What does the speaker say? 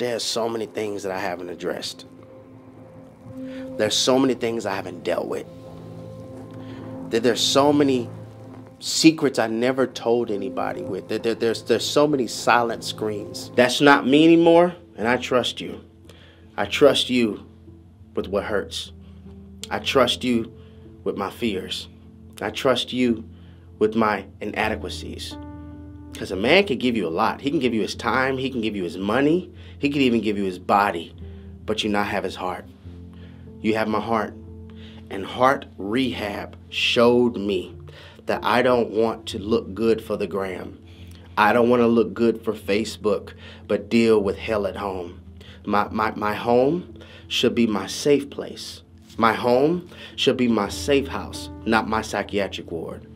there's so many things that I haven't addressed. There's so many things I haven't dealt with. That there's so many secrets I never told anybody with. There, there's there's so many silent screens. That's not me anymore, and I trust you. I trust you with what hurts. I trust you with my fears. I trust you with my inadequacies. Because a man can give you a lot. He can give you his time, he can give you his money, he can even give you his body, but you not have his heart. You have my heart. And heart rehab showed me that I don't want to look good for the gram. I don't want to look good for Facebook, but deal with hell at home. My, my, my home should be my safe place. My home should be my safe house, not my psychiatric ward.